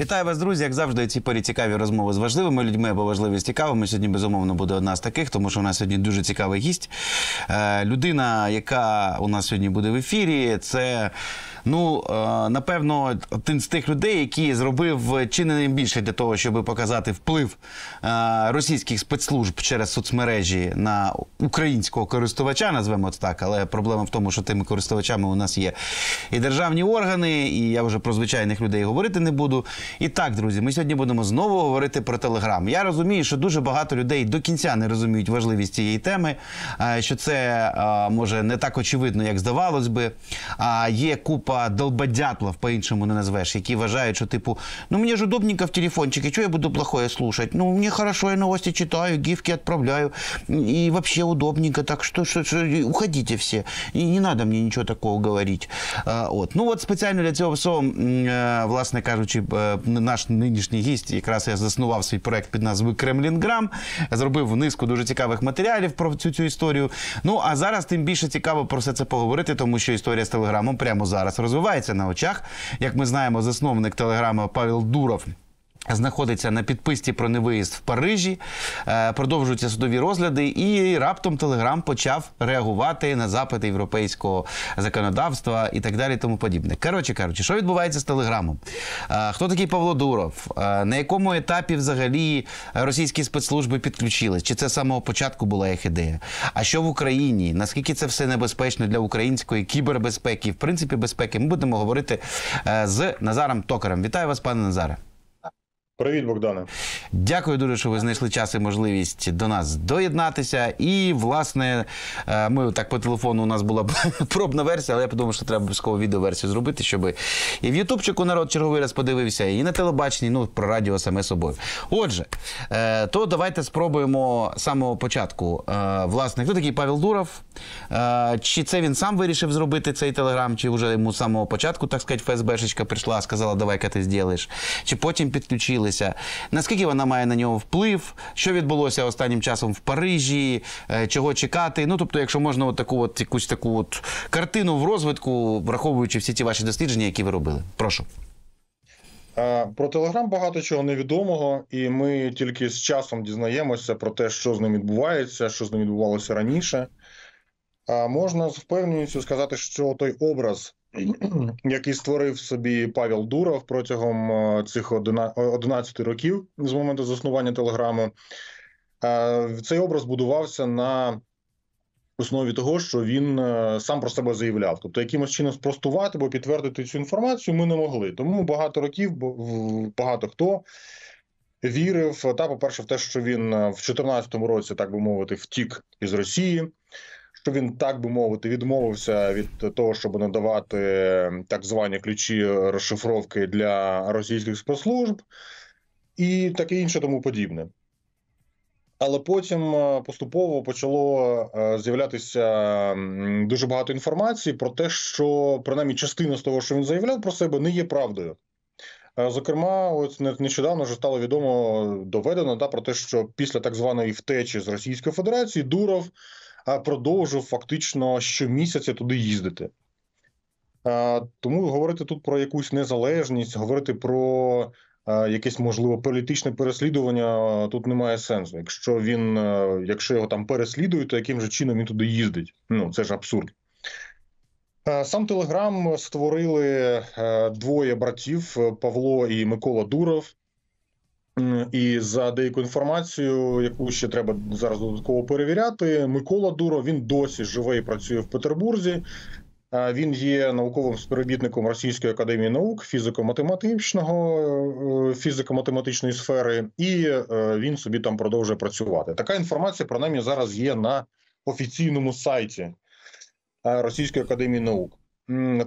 Вітаю вас, друзі. Як завжди, ці порі цікаві розмови з важливими людьми або важливі з цікавими. Сьогодні безумовно буде одна з таких, тому що у нас сьогодні дуже цікавий гість. Е, людина, яка у нас сьогодні буде в ефірі, це. Ну, е, напевно, один з тих людей, який зробив чи не найбільше для того, щоб показати вплив е, російських спецслужб через соцмережі на українського користувача, назвемо це так, але проблема в тому, що тими користувачами у нас є і державні органи, і я вже про звичайних людей говорити не буду. І так, друзі, ми сьогодні будемо знову говорити про Телеграм. Я розумію, що дуже багато людей до кінця не розуміють важливість цієї теми, е, що це е, може не так очевидно, як здавалось би. А є купа долбодятлов, по-іншому не назвеш, які вважають, що типу, ну мені ж удобненько в телефончике, що я буду плохое слушать? Ну, мені хорошо, я новости читаю, гифки отправляю, и вообще удобненько, так что, что, что уходите все, і не надо мені нічого такого говорити. А, от. Ну от спеціально для цього всього, е, власне кажучи, е, наш нинішній гість, якраз я заснував свій проект під назвою Кремлінграм, зробив низку дуже цікавих матеріалів про цю цю історію. Ну а зараз тим більше цікаво про все це поговорити, тому що історія з телеграмом прямо зараз розвивається на очах. Як ми знаємо, засновник телеграми Павел Дуров. Знаходиться на підписці про невиїзд в Парижі, е, продовжуються судові розгляди, і раптом Телеграм почав реагувати на запити європейського законодавства і так далі. Тому подібне. Коротше кажучи, що відбувається з Телеграмом? Е, Хто такий Павло Дуров? Е, На якому етапі взагалі російські спецслужби підключились? Чи це з самого початку була їх ідея? А що в Україні? Наскільки це все небезпечно для української кібербезпеки, в принципі, безпеки? Ми будемо говорити з Назаром Токарем. Вітаю вас, пане Назаре. Привіт, Богдане. Дякую дуже, що ви знайшли час і можливість до нас доєднатися. І, власне, е, ми так по телефону у нас була пробна версія, але я подумав, що треба обов'язково відеоверсію зробити, щоб і в Ютубчику народ черговий раз подивився, і на телебаченні, ну про радіо саме собою. Отже, е, то давайте спробуємо з самого початку. Е, Власне, хто такий Павел Дуров? Чи це він сам вирішив зробити цей телеграм, чи вже йому з самого початку, так сказати, ФСБшечка прийшла, сказала, давай-ка ти зробиш, чи потім підключилися. Наскільки вона має на нього вплив? Що відбулося останнім часом в Парижі? Е, Чого чекати? Ну, тобто, якщо можна от таку от якусь таку от картину в розвитку, враховуючи всі ті ваші дослідження, які ви робили. Прошу. Е, Про Телеграм багато чого невідомого, і ми тільки з часом дізнаємося про те, що з ним відбувається, що з ним відбувалося раніше. Е, Можна з впевненістю сказати, що той образ, який створив собі Павел Дуров протягом е, цих 11 років з моменту заснування Телеграму, е, цей образ будувався на основі того, що він е, сам про себе заявляв. Тобто, якимось чином спростувати або підтвердити цю інформацію ми не могли. Тому багато років багато хто вірив та, по-перше, в те, що він в 2014 році, так би мовити, втік із Росії. Що він так би мовити відмовився від того, щоб надавати е, так звані ключі розшифровки для російських спецслужб, і таке інше тому подібне. Але потім е, поступово почало е, з'являтися дуже багато інформації про те, що принаймні частина з того, що він заявляв про себе, не є правдою. Е, Зокрема, ось нещодавно вже стало відомо доведено да, про те, що після так званої втечі з Російської Федерації Дуров продовжив фактично щомісяця туди їздити. Тому говорити тут про якусь незалежність, говорити про якесь можливо політичне переслідування тут немає сенсу. Якщо він, якщо його там переслідують, то яким же чином він туди їздить? Ну це ж абсурд. Сам Телеграм створили двоє братів Павло і Микола Дуров. І за деяку інформацію, яку ще треба зараз додатково перевіряти, Микола Дуров він досі живе і працює в Петербурзі. Він є науковим співробітником Російської академії наук, фізико-математичного е, фізико-математичної сфери, і е, він собі там продовжує працювати. Така інформація принаймні зараз є на офіційному сайті е, Російської академії наук.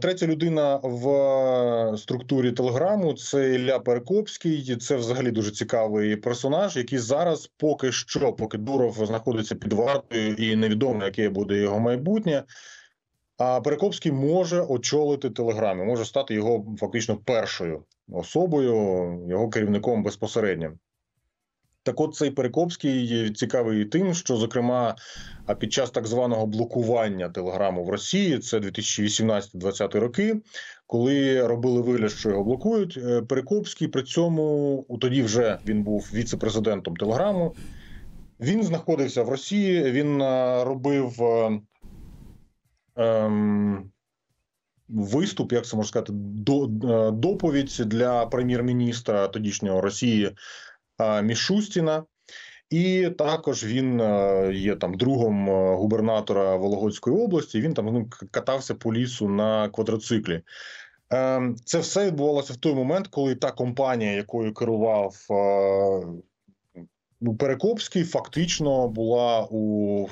Третя людина в е, структурі Телеграму це Ілля Перекопський. Це взагалі дуже цікавий персонаж, який зараз поки що, поки Дуров знаходиться під вартою і невідомо, яке буде його майбутнє. А Перекопський може очолити Телеграм, може стати його фактично першою особою, його керівником безпосередньо. Так, от цей Перекопський цікавий тим, що зокрема під час так званого блокування телеграму в Росії, це 2018-2020 роки, коли робили вигляд, що його блокують. е, Перекопський при цьому тоді вже він був віце-президентом телеграму. Він знаходився в Росії. Він е, робив е, ем, виступ, як це можна сказати, до, доповідь для прем'єр-міністра тодішнього Росії Мішустіна. І також він е, є там другом е, губернатора Вологодської області. Він там ну, катався по лісу на квадроциклі. Е, Це все відбувалося в той момент, коли та компанія, якою керував е, ну, Перекопський, фактично була у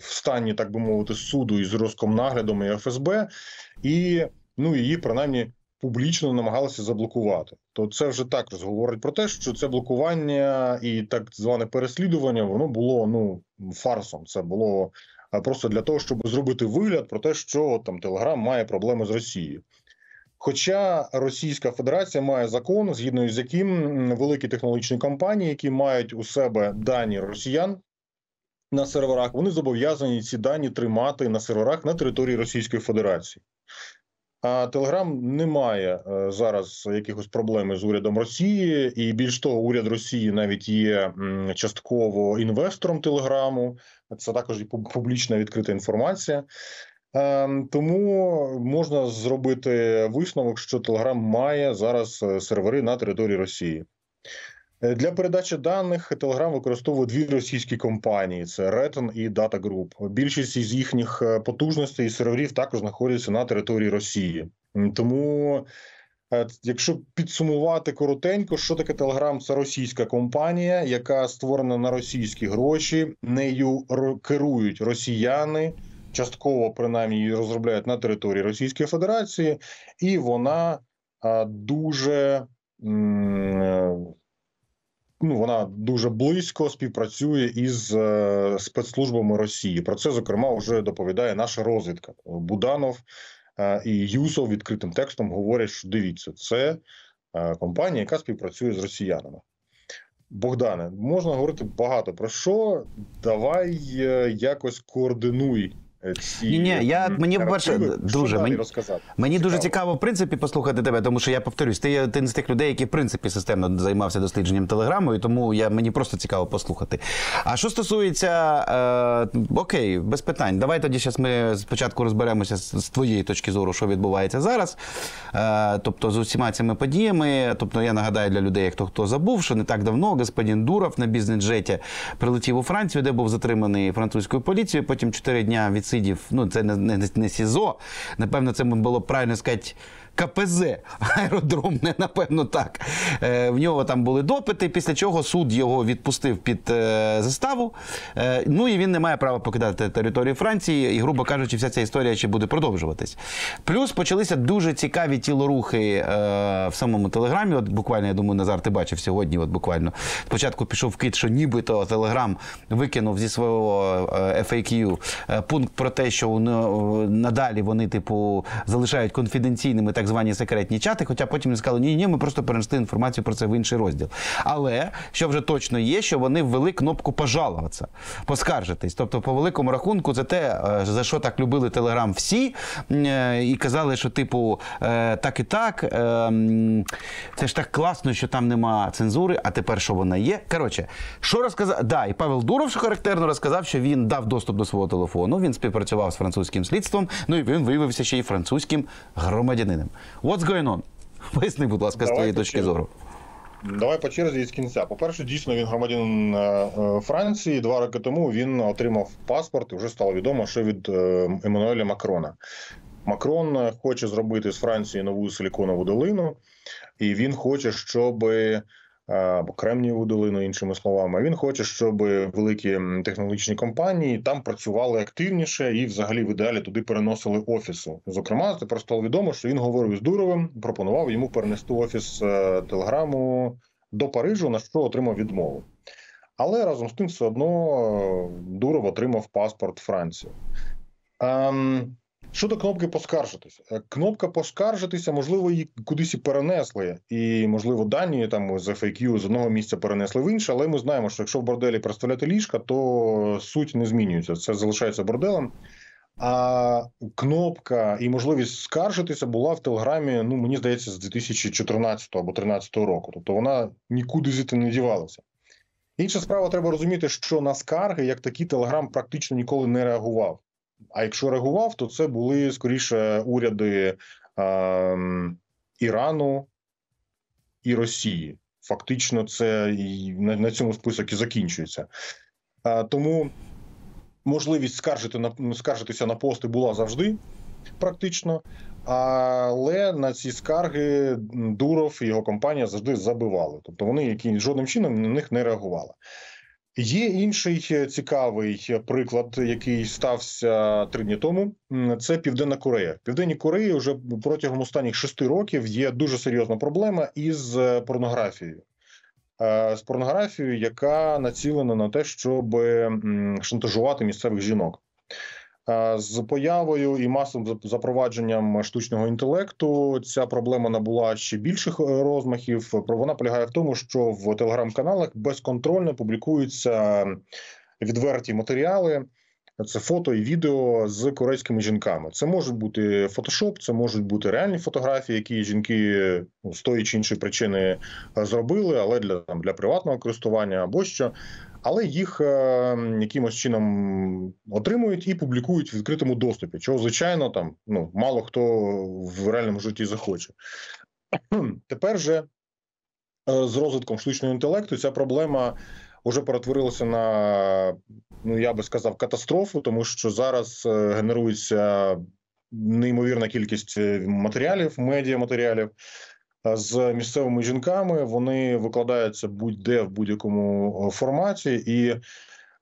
стані, так би мовити, суду із Роскомнаглядом і ФСБ, і ну її принаймні публічно намагалися заблокувати. То це вже також говорить про те, що це блокування і так зване переслідування воно було ну фарсом. Це було просто для того, щоб зробити вигляд про те, що там Телеграм має проблеми з Росією. Хоча Російська Федерація має закон, згідно з яким великі технологічні компанії, які мають у себе дані росіян на серверах, вони зобов'язані ці дані тримати на серверах на території Російської Федерації. А Телеграм не має е, зараз якихось проблем з урядом Росії, і більш того, уряд Росії навіть є частково інвестором Телеграму. Це також і публічна відкрита інформація. Е, Тому можна зробити висновок, що Телеграм має зараз е, сервери на території Росії. Е, Для передачі даних Telegram використовує дві російські компанії: це Reton і Data Group. Більшість із їхніх е, потужностей і серверів також знаходяться на території Росії. Тому, е, якщо підсумувати коротенько, що таке Telegram? Це російська компанія, яка створена на російські гроші. Нею керують росіяни. Частково принаймні її розробляють на території Російської Федерації, і вона дуже ну, вона дуже близько співпрацює із е, спецслужбами Росії. Про це зокрема вже доповідає наша розвідка. Буданов е, і Юсов відкритим текстом говорять, що дивіться, це е, компанія, яка співпрацює з росіянами. Богдане, можна говорити багато про що. Давай якось координуй е, ці Ні-ні, я- мені, по-перше, дуже, мені- розказати. Мені дуже Цікаво. цікаво, в принципі, послухати тебе, тому що я повторюсь, ти один з тих людей, які в принципі системно займався дослідженням телеграму, і тому я, мені просто цікаво послухати. А що стосується е, окей, без питань. Давай тоді зараз ми спочатку розберемося з, з твоєї точки зору, що відбувається зараз. Е, тобто з усіма цими подіями. Тобто, я нагадаю для людей, хто хто забув, що не так давно господин Дуров на бізнес-джеті прилетів у Францію, де був затриманий французькою поліцією. Потім чотири дня відсидів. Ну, це не, не, не СІЗО. Напевно, це було правильно сказати. КПЗ аеродромне, напевно, так. Е, в нього там були допити, після чого суд його відпустив під е, заставу. Е, ну і він не має права покидати територію Франції. І, грубо кажучи, вся ця історія ще буде продовжуватись. Плюс почалися дуже цікаві тілорухи в самому телеграмі. От буквально, я думаю, Назар, ти бачив сьогодні. От буквально спочатку пішов кит, що нібито Телеграм викинув зі свого FAQ пункт про те, що надалі вони, типу, залишають конфіденційними так звані секретні чати. Хоча потім вони сказали, ні, ні, ми просто перенесли інформацію про це в інший розділ. Але що вже точно є, що вони ввели кнопку пожалуватися, поскаржитись. Тобто, по великому рахунку, це те, е, за що так любили Телеграм всі, е, і казали, що типу е, так і так. Це ж так класно, що там нема цензури, а тепер що вона є. Коротше, що розказав? Да, і Павел Дуров, характерно, розказав, що він дав доступ до свого телефону. Він співпрацював з французьким слідством. Ну і він виявився ще й французьким громадянином. What's going on? Поясни, будь ласка, з твоєї точки зору. Давай по черзі з кінця. По-перше, дійсно він громадянин е, е, Франції. Два роки тому він отримав паспорт і вже стало відомо, що від е, Еммануеля Макрона. Макрон хоче зробити з Франції нову силіконову долину, і він хоче, щоб або Кремнієву долину, іншими словами. Він хоче, щоб великі технологічні компанії там працювали активніше і, взагалі, в ідеалі туди переносили офіси. Зокрема, тепер стало відомо, що він говорив з Дуровим, пропонував йому перенести офіс е, Телеграму до Парижу, на що отримав відмову. Але разом з тим, все одно е, Дуров отримав паспорт Франції. Ем, Щодо кнопки поскаржитися, Е, кнопка поскаржитися, можливо, її кудись і перенесли, і можливо дані там з FAQ з одного місця перенесли в інше. Але ми знаємо, що якщо в борделі представляти ліжка, то суть не змінюється. Це залишається борделем. А кнопка і можливість скаржитися була в Телеграмі. Ну мені здається, з 2014 або 2013 року. Тобто вона нікуди звідти не дівалася. Інша справа, треба розуміти, що на скарги, як такі, Телеграм практично ніколи не реагував. А якщо реагував, то це були скоріше уряди е, Ірану і Росії. Фактично, це і на, на цьому список і закінчується. Е, тому можливість скаржити на скаржитися на пости була завжди, практично. Але на ці скарги Дуров і його компанія завжди забивали. Тобто вони які жодним чином на них не реагували. Є інший цікавий приклад, який стався три дні тому. Це Південна Корея. В Південній Кореї вже протягом останніх шести років є дуже серйозна проблема із порнографією. З порнографією, яка націлена на те, щоб шантажувати місцевих жінок. З появою і масовим запровадженням штучного інтелекту ця проблема набула ще більших розмахів. вона полягає в тому, що в телеграм-каналах безконтрольно публікуються відверті матеріали. Це фото і відео з корейськими жінками. Це можуть бути фотошоп, це можуть бути реальні фотографії, які жінки ну, з тої чи іншої причини зробили, але для там для приватного користування або що але їх е, якимось чином отримують і публікують в відкритому доступі. Чого звичайно там ну мало хто в реальному житті захоче. Тепер же е, з розвитком штучного інтелекту ця проблема вже перетворилося на ну я би сказав катастрофу, тому що зараз е, генерується неймовірна кількість матеріалів, медіаматеріалів з місцевими жінками. Вони викладаються будь-де в будь-якому форматі, і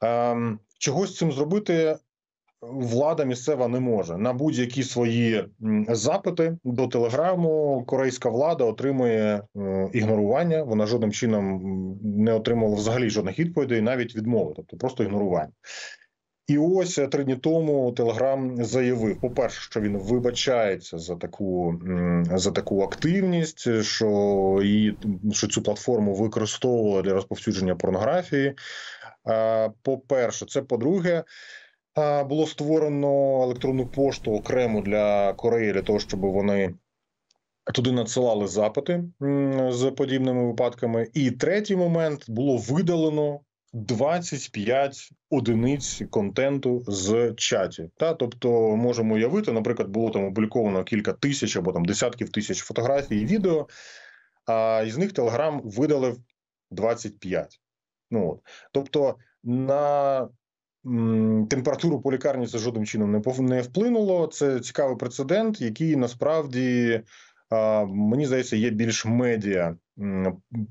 е, чогось з цим зробити. Влада місцева не може на будь-які свої запити до телеграму. Корейська влада отримує е, ігнорування. Вона жодним чином не отримала взагалі жодних відповідей, навіть відмови, тобто просто ігнорування. І ось е, три дні тому Телеграм заявив: по перше, що він вибачається за таку за таку активність, що її що цю платформу використовували для розповсюдження порнографії. По перше, це по-друге. Було створено електронну пошту окремо для Кореї для того, щоб вони туди надсилали запити з подібними випадками. І третій момент було видалено 25 одиниць контенту з чаті. Та тобто можемо уявити, наприклад, було там опубліковано кілька тисяч або там десятків тисяч фотографій і відео, а із них Телеграм видалив 25. Ну от тобто на Температуру по лікарні це жодним чином не вплинуло. Це цікавий прецедент, який насправді мені здається є більш медіа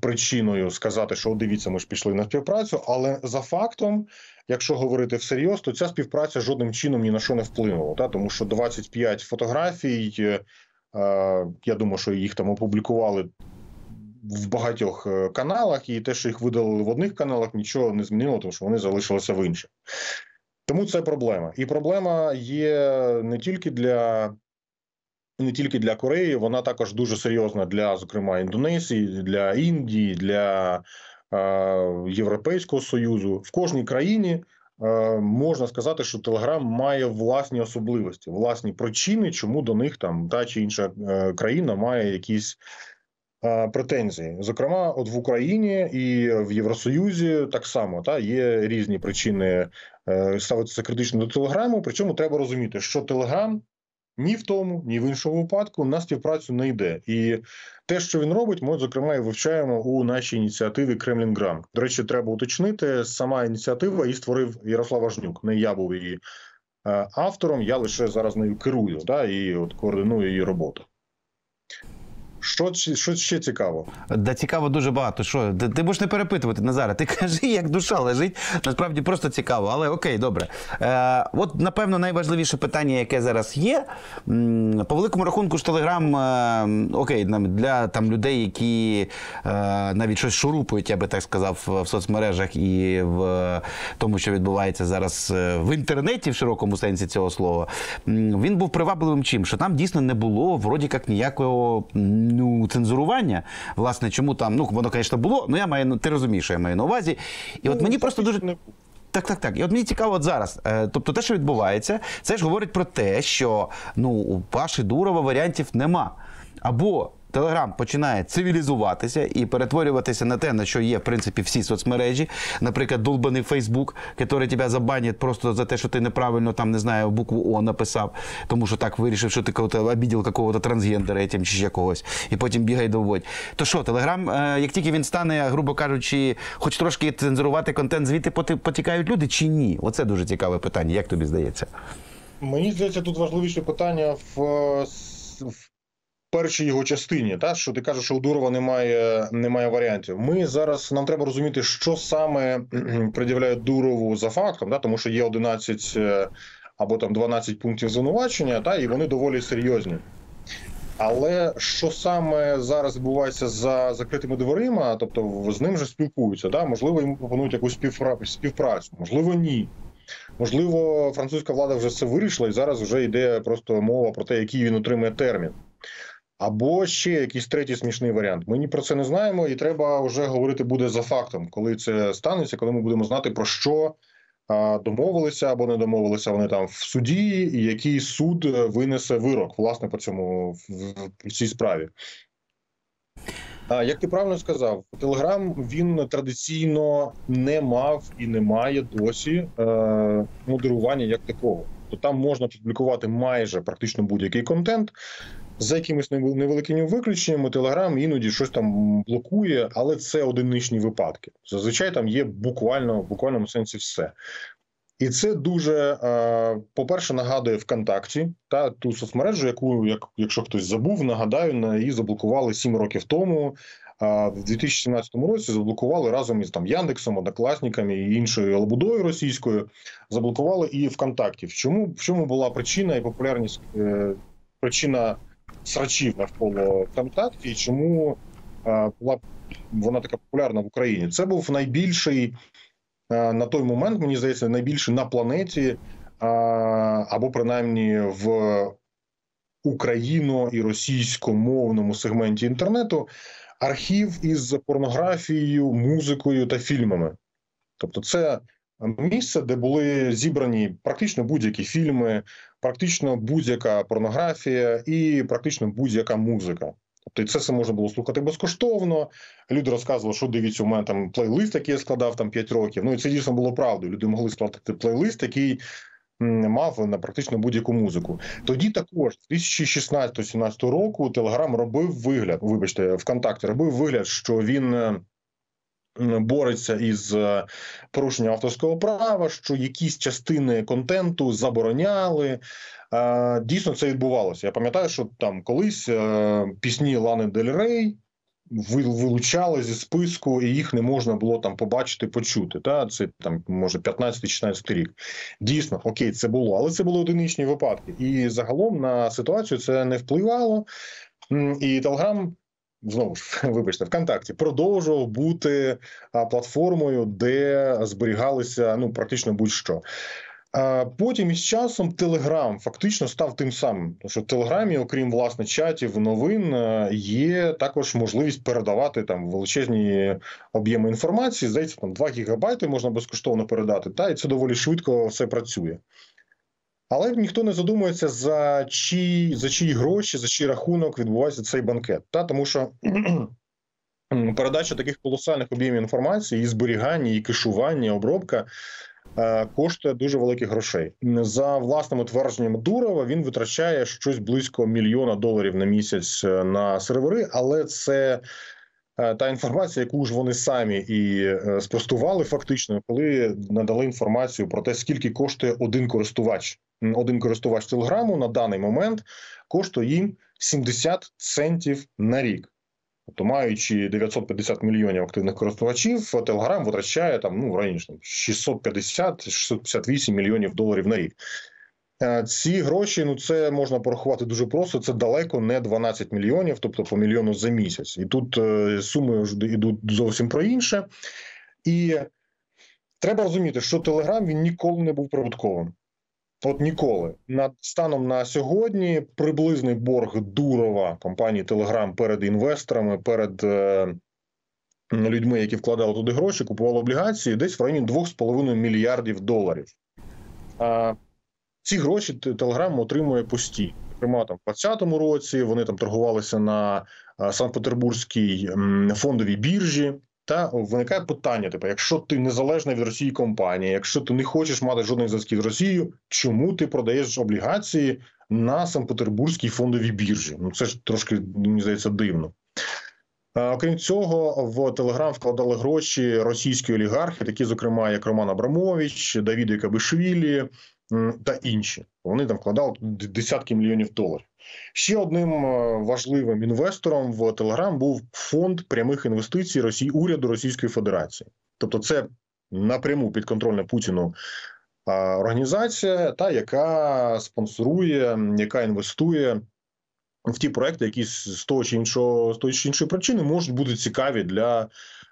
причиною сказати, що дивіться, ми ж пішли на співпрацю. Але за фактом, якщо говорити всерйоз, то ця співпраця жодним чином ні на що не вплинула. Та тому що 25 фотографій, е, я думаю, що їх там опублікували. В багатьох е, каналах, і те, що їх видалили в одних каналах, нічого не змінило, тому що вони залишилися в інших. Тому це проблема. І проблема є не тільки для не тільки для Кореї, вона також дуже серйозна для, зокрема, Індонезії, для Індії, для е, Європейського союзу в кожній країні. Е, можна сказати, що Телеграм має власні особливості, власні причини, чому до них там та чи інша е, країна має якісь претензії. Зокрема, от в Україні і в Євросоюзі так само та є різні причини е, ставитися критично до Телеграму. Причому треба розуміти, що Телеграм ні в тому, ні в іншому випадку на співпрацю не йде. І те, що він робить, ми зокрема і вивчаємо у нашій ініціативі Кремлінграм. До речі, треба уточнити сама ініціатива її створив Ярослав Важнюк. Не я був її е, автором, я лише зараз нею керую да, і от координую її роботу. Що, що ще цікаво? Да цікаво дуже багато. Що ти, ти будеш не перепитувати Назара? Ти кажи, як душа лежить. Насправді просто цікаво. Але окей, добре. Е, от напевно найважливіше питання, яке зараз є. По великому рахунку ж Телеграм, е, окей, для там людей, які е, навіть щось шурупують, я би так сказав, в соцмережах і в тому, що відбувається зараз е, в інтернеті, в широкому сенсі цього слова. Він був привабливим чим? Що там дійсно не було вроді як ніякого ну, цензурування. Власне, чому там, ну воно, звісно, було, але я маю, ну, ти розумієш, що я маю на увазі. І от Ну, мені просто дуже. Так, так, так. І от мені цікаво от зараз. Е, Тобто, те, що відбувається, це ж говорить про те, що ну, у Паші Дурова варіантів нема. Або Телеграм починає цивілізуватися і перетворюватися на те, на що є, в принципі, всі соцмережі. Наприклад, долбаний Фейсбук, який тебе забанять просто за те, що ти неправильно там, не знаю, букву О написав, тому що так вирішив, що ти обіділ какого-то трансгендера этим чи ще когось, і потім бігай доводь. То що, Телеграм, е, як тільки він стане, грубо кажучи, хоч трошки цензурувати контент, звідти потікають люди чи ні? Оце дуже цікаве питання. Як тобі здається? Мені здається, тут важливіше питання в, е, в першій його частині. Та що ти кажеш, що у Дурова немає, немає варіантів. Ми зараз нам треба розуміти, що саме пред'являє Дурову за фактом, та тому що є 11 е, або там 12 пунктів звинувачення, та і вони доволі серйозні. Але що саме зараз відбувається за закритими дверима, тобто з ним же спілкуються, да? можливо, йому пропонують якусь співпра- співпрацю, можливо, ні. Можливо, французька влада вже це вирішила, і зараз вже йде просто мова про те, який він отримає термін. Або ще якийсь третій смішний варіант. Ми про це не знаємо, і треба вже говорити буде за фактом, коли це станеться, коли ми будемо знати про що домовилися або не домовилися вони там в суді, і який суд е, винесе вирок власне по цьому в цій справі. А, як ти правильно сказав, Телеграм він традиційно не мав і не має досі е, модерування як такого. То там можна публікувати майже практично будь-який контент. За якимись невел- невеликими виключеннями, Телеграм іноді щось там блокує, але це одиничні випадки. Зазвичай там є буквально в буквальному сенсі все. І це дуже, е, по-перше, нагадує ВКонтакті та ту соцмережу, яку, як, якщо хтось забув, нагадаю, на її заблокували 7 років тому. А в 2017 році заблокували разом із там Яндексом, Однокласниками і іншою лабудою російською. Заблокували і ВКонтакті. В чому в чому була причина і популярність е, причина срачів навколо ВКонтакті, і чому е, була вона така популярна в Україні? Це був найбільший е, на той момент, мені здається, найбільший на планеті, е, або принаймні в україно- і російськомовному сегменті інтернету архів із порнографією, музикою та фільмами. Тобто, це місце, де були зібрані практично будь-які фільми, практично будь-яка порнографія і практично будь-яка музика. Тобто, це все можна було слухати безкоштовно. Люди розказували, що дивіться, у мене там плейлист, який я складав там 5 років. Ну і це дійсно було правдою. Люди могли складати плейлист, який мав на практично будь-яку музику. Тоді також з 2016-17 року Телеграм робив вигляд, вибачте, ВКонтакті робив вигляд, що він. Бореться із е, порушенням авторського права, що якісь частини контенту забороняли. Е, Дійсно, це відбувалося. Я пам'ятаю, що там колись е, пісні Лани Дель Рей вилучали зі списку, і їх не можна було там побачити, почути. Та це там може 15-16 рік. Дійсно, окей, це було, але це були одиничні випадки. І загалом на ситуацію це не впливало. І Телеграм. Знову ж, вибачте, ВКонтакті продовжував бути платформою, де зберігалися ну практично будь-що. Потім із часом Телеграм фактично став тим самим. Тому що в Телеграмі, окрім власне чатів, новин, є також можливість передавати там величезні об'єми інформації. Здається, там 2 гігабайти можна безкоштовно передати, та і це доволі швидко все працює. Але ніхто не задумується, за чий, за чиї гроші, за чий рахунок відбувається цей банкет. Та? Тому що передача таких колосальних об'ємів інформації, і зберігання, і кешування, і обробка е, коштує дуже великих грошей. За власними твердженнями Дурова, він витрачає щось близько мільйона доларів на місяць е, на сервери, але це. Е, Та інформація, яку ж вони самі і е, спростували, фактично, коли надали інформацію про те, скільки коштує один користувач. Один користувач телеграму на даний момент коштує їм 70 центів на рік. Тобто, маючи 950 мільйонів активних користувачів, Telegram витрачає там ну раніше 650-658 мільйонів доларів на рік. Е, Ці гроші, ну це можна порахувати дуже просто. Це далеко не 12 мільйонів, тобто по мільйону за місяць. І тут е, суми йдуть зовсім про інше. І треба розуміти, що Telegram він ніколи не був прибутковим. От ніколи. На станом на сьогодні приблизний борг Дурова компанії Telegram перед інвесторами, перед е, людьми, які вкладали туди гроші, купували облігації, десь в районі 2,5 мільярдів доларів. Ці гроші Т- Telegram отримує постійно. Зокрема, там в 2020 році вони там торгувалися на а, Санкт-Петербурзькій фондовій біржі. Та виникає питання: типу, якщо ти незалежна від Росії компанія, якщо ти не хочеш мати жодних зв'язків з Росією, чому ти продаєш облігації на Санкт-Петербурзькій фондовій біржі? Ну це ж трошки мені здається дивно. Окрім цього, в Телеграм вкладали гроші російські олігархи, такі, зокрема, як Роман Абрамович, Давід Кабишвілі та інші. Вони там вкладали десятки мільйонів доларів. Ще одним е, важливим інвестором в Телеграм був фонд прямих інвестицій Росії уряду Російської Федерації. Тобто, це напряму підконтрольна Путіну організація, та яка спонсорує, яка інвестує в ті проекти, які з з того чи іншого з тої чи іншої причини можуть бути цікаві для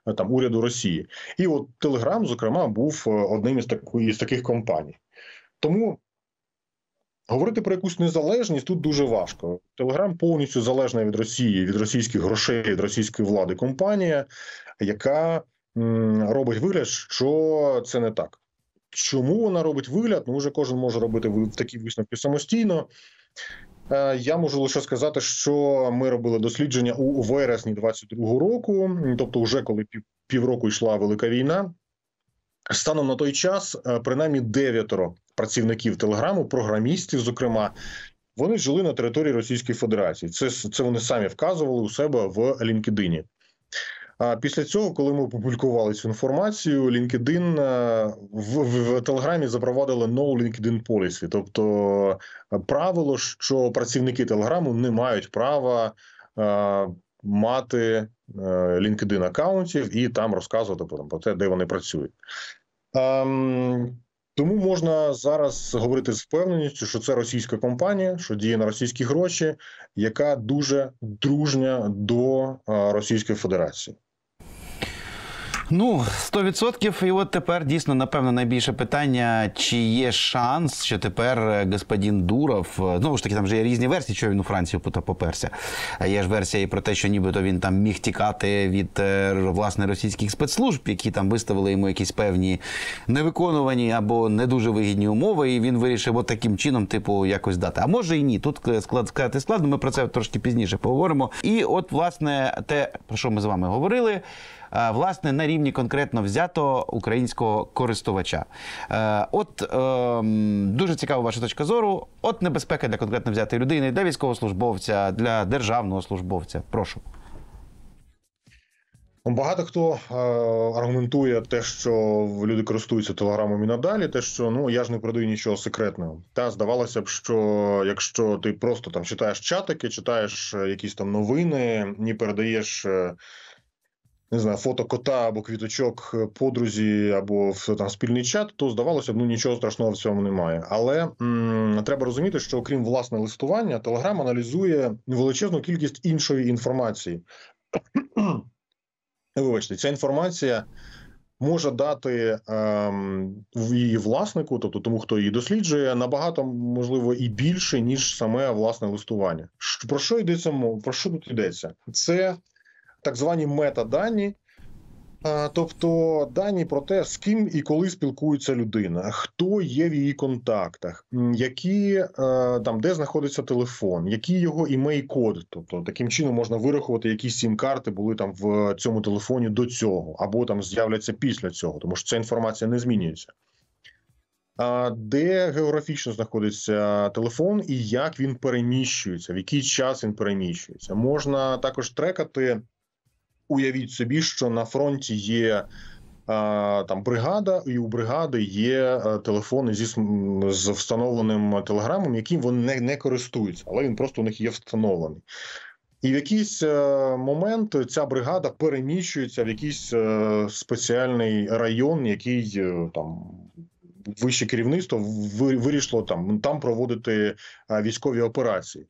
е, там уряду Росії. І от Телеграм, зокрема, був е, одним із такої із таких компаній. Тому говорити про якусь незалежність тут дуже важко. Телеграм повністю залежна від Росії, від російських грошей, від російської влади компанія, яка м, робить вигляд, що це не так. Чому вона робить вигляд? Ну вже кожен може робити такі висновки самостійно. Е, Я можу лише сказати, що ми робили дослідження у вересні 22-го року, тобто, вже коли пів, півроку йшла велика війна. Станом на той час, е, принаймні дев'ятеро працівників телеграму, програмістів, зокрема, вони жили на території Російської Федерації. Це, це вони самі вказували у себе в LinkedIn. А після цього, коли ми опублікували цю інформацію, LinkedIn е, в, в, в Телеграмі запровадили no LinkedIn policy, тобто е, правило, що працівники Телеграму не мають права мати е, LinkedIn аккаунтів і там розказувати про, те, де вони працюють. Ем, тому можна зараз говорити з впевненістю, що це російська компанія, що діє на російські гроші, яка дуже дружня до е, Російської Федерації. Ну, 100%. І от тепер дійсно, напевно, найбільше питання: чи є шанс, що тепер е, господин Дуров, е, знову ж таки, там вже є різні версії, що він у Францію поперся. Є ж версія і про те, що нібито він там міг тікати від е, власне російських спецслужб, які там виставили йому якісь певні невиконувані або не дуже вигідні умови, і він вирішив от таким чином, типу, якось дати. А може і ні. Тут е, склад сказати складно. Ми про це трошки пізніше поговоримо. І от, власне, те, про що ми з вами говорили. Е, Власне, на рівні конкретно взято українського користувача. Е, От е, дуже цікава ваша точка зору. От небезпека для конкретно взятої людини, для військовослужбовця, для державного службовця. Прошу. Багато хто е, аргументує те, що люди користуються телеграмом і надалі, те, що ну я ж не продаю нічого секретного. Та здавалося б, що якщо ти просто там читаєш чатики, читаєш е, якісь там новини, не передаєш. е, Не знаю, фото кота або квіточок е, подрузі, або в там спільний чат, то здавалося б, ну нічого страшного в цьому немає. Але м, треба розуміти, що окрім власне листування, Телеграм аналізує величезну кількість іншої інформації. Вибачте, ця інформація може дати ем, її власнику, тобто тому, хто її досліджує, набагато можливо і більше, ніж саме власне листування. Про що йдеться? Про що тут йдеться? Це так звані метадані, тобто дані про те, з ким і коли спілкується людина, хто є в її контактах, які е, там де знаходиться телефон, який його імей-код. Тобто таким чином можна вирахувати, які сім-карти були там в цьому телефоні до цього, або там з'являться після цього, тому що ця інформація не змінюється. А де географічно знаходиться телефон і як він переміщується, в який час він переміщується. Можна також трекати. Уявіть собі, що на фронті є там бригада, і у бригади є е, телефони зі з встановленим телеграмом, яким вони не, не користуються, але він просто у них є встановлений. І в якийсь е, момент ця бригада переміщується в якийсь е, спеціальний район, який е, там вище керівництво вирішило там, там проводити е, військові операції.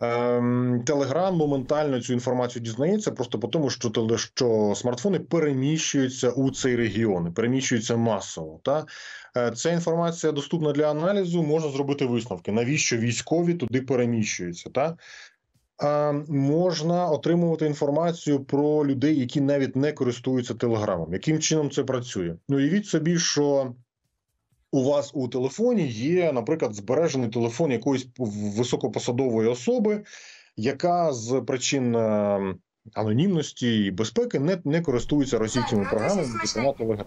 Ем, Телеграм моментально цю інформацію дізнається просто по тому, що що смартфони переміщуються у цей регіон, переміщуються масово. Та Е, ця інформація доступна для аналізу. Можна зробити висновки, навіщо військові туди переміщуються. Та а, можна отримувати інформацію про людей, які навіть не користуються телеграмом. Яким чином це працює? Ну, уявіть собі, що у вас у телефоні є, наприклад, збережений телефон якоїсь високопосадової особи, яка з причин е, анонімності і безпеки не, не користується російськими програмами, зокрема Telegram.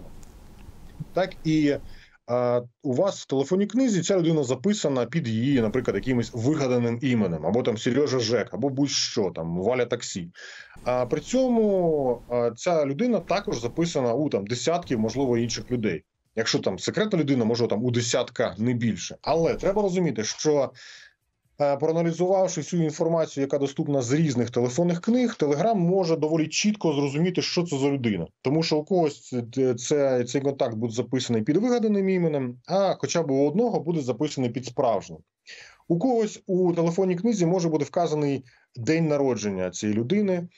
Так і е, у вас в телефонній книзі ця людина записана під її, наприклад, якимось вигаданим іменем, або там Сережа Жек, або будь-що там Валя Таксі. А при цьому е, ця людина також записана у там десятків, можливо, інших людей. Якщо там секретна людина, може там у десятка не більше. Але треба розуміти, що е, проаналізувавши всю інформацію, яка доступна з різних телефонних книг, Телеграм може доволі чітко зрозуміти, що це за людина, тому що у когось це, це цей контакт буде записаний під вигаданим іменем, а хоча б у одного буде записаний під справжнім. У когось у телефонній книзі може бути вказаний день народження цієї людини.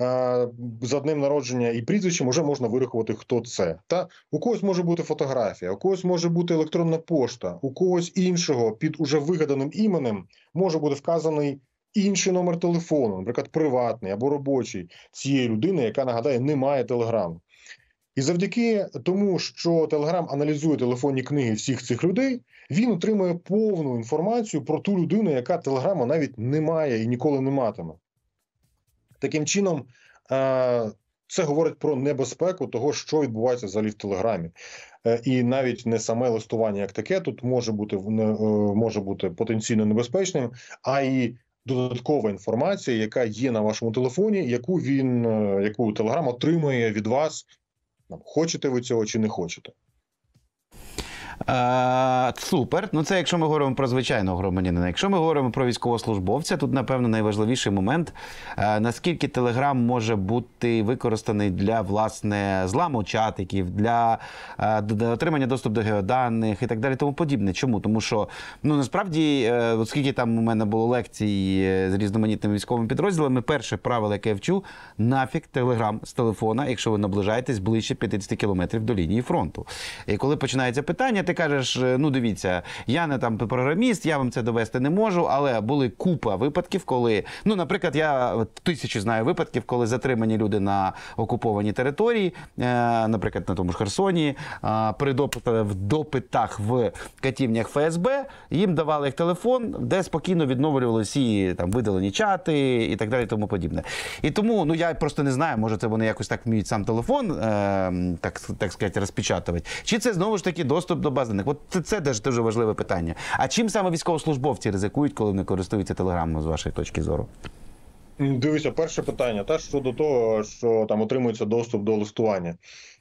А, За днем народження і прізвищем вже можна вирахувати, хто це. Та у когось може бути фотографія, у когось може бути електронна пошта, у когось іншого під уже вигаданим іменем може бути вказаний інший номер телефону, наприклад, приватний або робочий цієї людини, яка нагадає, не має телеграму. І завдяки тому, що Телеграм аналізує телефонні книги всіх цих людей, він отримує повну інформацію про ту людину, яка телеграма навіть не має і ніколи не матиме. Таким чином, е, це говорить про небезпеку того, що відбувається взагалі в Телеграмі. Е, І навіть не саме листування як таке тут може бути е, може бути потенційно небезпечним, а й додаткова інформація, яка є на вашому телефоні, яку він яку Телеграм отримує від вас. Хочете ви цього чи не хочете. Супер. Ну це якщо ми говоримо про звичайного громадянина. Якщо ми говоримо про військовослужбовця, тут напевно найважливіший момент, наскільки Телеграм може бути використаний для власне зламу чатиків, для отримання доступу до геоданих і так далі. Тому подібне. Чому? Тому що ну насправді, е, оскільки там у мене було лекцій е, з різноманітними військовими підрозділами, перше правило, яке я вчу, нафіг Телеграм з телефона, якщо ви наближаєтесь ближче 50 кілометрів до лінії фронту. І коли починається питання, ти кажеш: е, ну дивіться, я не там програміст, я вам це довести не можу, але були купа випадків, коли, ну, наприклад, я тисячі знаю випадків, коли затримані люди на окупованій території, е, наприклад, на тому ж Херсоні, е, при допит- в допитах в катівнях ФСБ їм давали їх телефон, де спокійно відновлювали всі там видалені чати і так далі, тому подібне. І тому ну я просто не знаю, може це вони якось так вміють сам телефон, е, так, так сказати, розпечатувати. Чи це знову ж таки доступ до бази даних? От це, це теж дуже важливе питання. А чим саме військовослужбовці ризикують, коли вони користуються телеграмом, з вашої точки зору? Дивіться, перше питання. Та щодо того, що там отримується доступ до листування.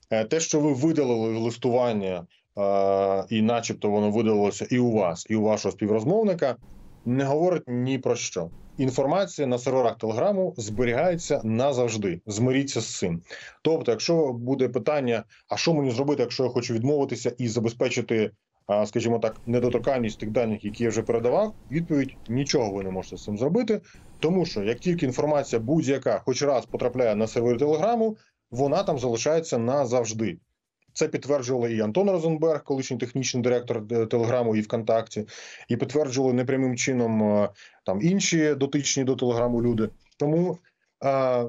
Е, Те, що ви видалили листування, е, і начебто воно видалилося і у вас, і у вашого співрозмовника, не говорить ні про що. Інформація на серверах Телеграму зберігається назавжди. Змиріться з цим. Тобто, якщо буде питання, а що мені зробити, якщо я хочу відмовитися і забезпечити, скажімо так, недоторканність тих даних, які я вже передавав, відповідь нічого ви не можете з цим зробити. Тому що як тільки інформація будь-яка хоч раз потрапляє на сервер Телеграму, вона там залишається назавжди. Це підтверджували і Антон Розенберг, колишній технічний директор е, Телеграму і ВКонтакті, і підтверджували непрямим чином е, там інші дотичні до Телеграму люди. Тому е,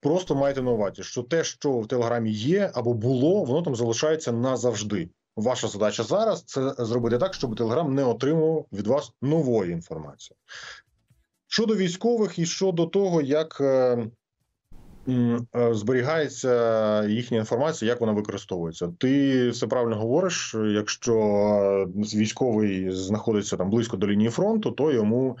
просто майте на увазі, що те, що в Телеграмі є або було, воно там залишається назавжди. Ваша задача зараз це зробити так, щоб Телеграм не отримував від вас нової інформації. Щодо військових і щодо того, як е, е, зберігається їхня інформація, як вона використовується. Ти все правильно говориш. Якщо е, військовий знаходиться там близько до лінії фронту, то йому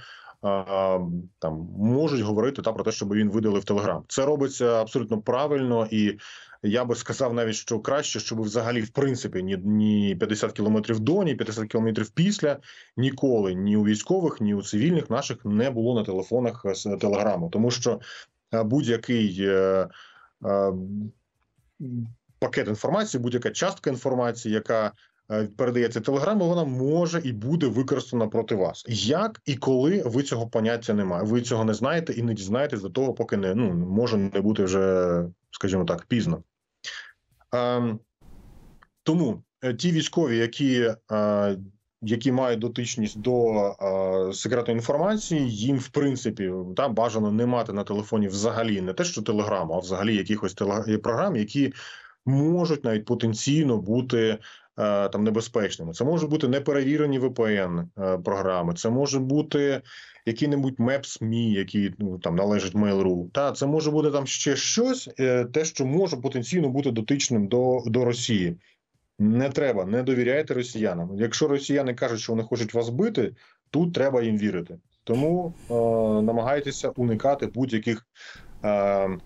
там можуть говорити та про те, щоб він видалив Телеграм. Це робиться абсолютно правильно, і я би сказав навіть, що краще, щоб взагалі в принципі ні, ні 50 кілометрів до, ні 50 кілометрів після ніколи ні у військових, ні у цивільних наших не було на телефонах е, з телеграму, тому що е, будь-який. е, е, Пакет інформації, будь-яка частка інформації, яка е, передається телеграмою, вона може і буде використана проти вас. Як і коли ви цього поняття немає. Ви цього не знаєте і не дізнаєтесь до того, поки не ну може не бути вже, скажімо так, пізно. Ем, тому е, ті військові, які, е, які мають дотичність до е, секретної інформації, їм в принципі та бажано не мати на телефоні взагалі не те, що телеграму, а взагалі якихось теле- програм, які можуть навіть потенційно бути е, там небезпечними. Це можуть бути неперевірені VPN е, програми, це може бути які-небудь Maps.me, які ну, там належать Mail.ru. Та це може бути там ще щось, е, те, що може потенційно бути дотичним до, до Росії. Не треба, не довіряйте росіянам. Якщо росіяни кажуть, що вони хочуть вас бити, тут треба їм вірити. Тому е, намагайтеся уникати будь-яких е,